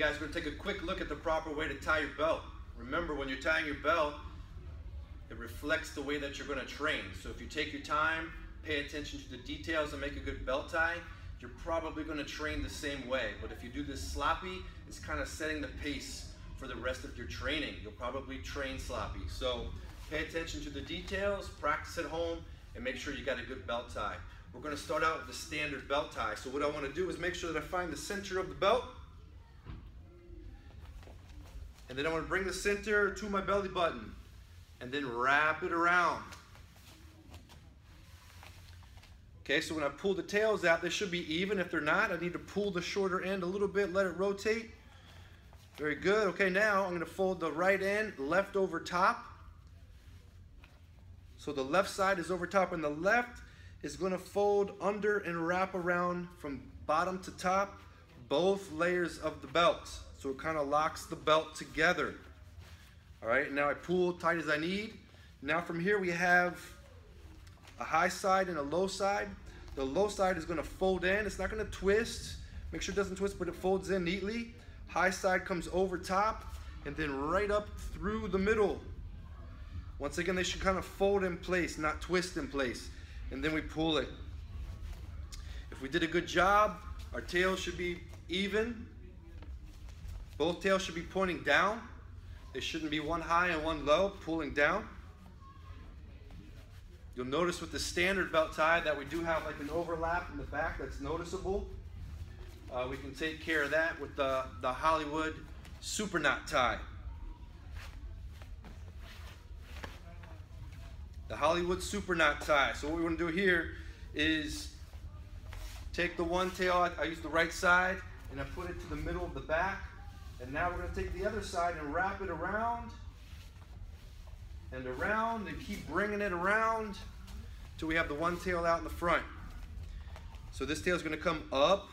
Guys, we're gonna take a quick look at the proper way to tie your belt. Remember, when you're tying your belt, it reflects the way that you're gonna train. So if you take your time, pay attention to the details and make a good belt tie, you're probably gonna train the same way. But if you do this sloppy, it's kind of setting the pace for the rest of your training. You'll probably train sloppy. So pay attention to the details, practice at home, and make sure you got a good belt tie. We're gonna start out with the standard belt tie. So what I wanna do is make sure that I find the center of the belt, and then I want to bring the center to my belly button and then wrap it around. Okay, so when I pull the tails out, they should be even. If they're not, I need to pull the shorter end a little bit, let it rotate. Very good. Okay, now I'm going to fold the right end left over top. So the left side is over top and the left is going to fold under and wrap around from bottom to top both layers of the belt. So it kind of locks the belt together. All right, now I pull tight as I need. Now from here we have a high side and a low side. The low side is gonna fold in. It's not gonna twist. Make sure it doesn't twist, but it folds in neatly. High side comes over top and then right up through the middle. Once again, they should kind of fold in place, not twist in place. And then we pull it. If we did a good job, our tail should be even. Both tails should be pointing down. They shouldn't be one high and one low, pulling down. You'll notice with the standard belt tie that we do have like an overlap in the back that's noticeable. Uh, we can take care of that with the, the Hollywood super knot tie. The Hollywood super knot tie. So what we want to do here is take the one tail, I, I use the right side, and I put it to the middle of the back. And now we're going to take the other side and wrap it around and around and keep bringing it around till we have the one tail out in the front. So this tail is going to come up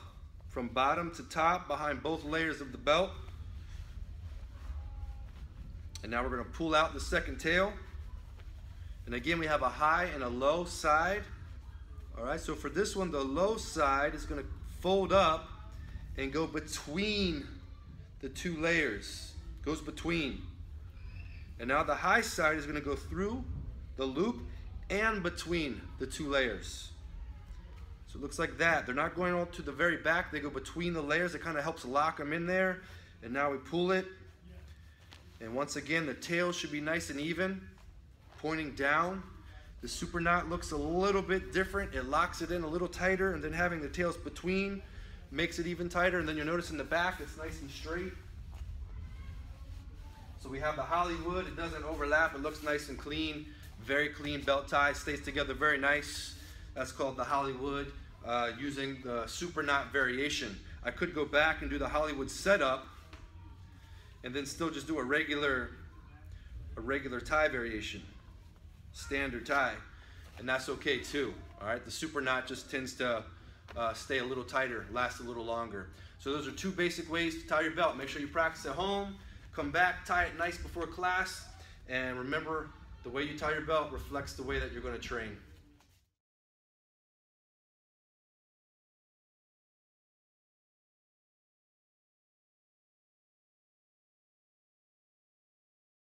from bottom to top behind both layers of the belt. And now we're going to pull out the second tail. And again, we have a high and a low side. All right, so for this one, the low side is going to fold up and go between the two layers, goes between. And now the high side is gonna go through the loop and between the two layers. So it looks like that. They're not going all to the very back, they go between the layers. It kind of helps lock them in there. And now we pull it. And once again, the tail should be nice and even, pointing down. The super knot looks a little bit different. It locks it in a little tighter and then having the tails between makes it even tighter. And then you'll notice in the back, it's nice and straight. So we have the Hollywood. It doesn't overlap. It looks nice and clean. Very clean belt tie. Stays together very nice. That's called the Hollywood uh, using the super knot variation. I could go back and do the Hollywood setup and then still just do a regular, a regular tie variation, standard tie. And that's okay too, all right? The super knot just tends to uh, stay a little tighter, last a little longer. So those are two basic ways to tie your belt. Make sure you practice at home, come back, tie it nice before class, and remember the way you tie your belt reflects the way that you're gonna train.